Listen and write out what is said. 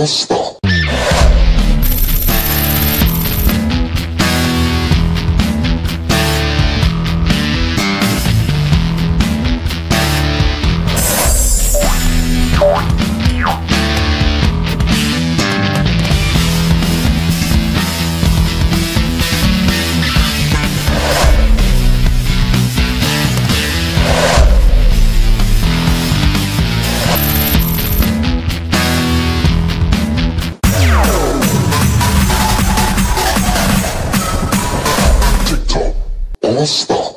All ました。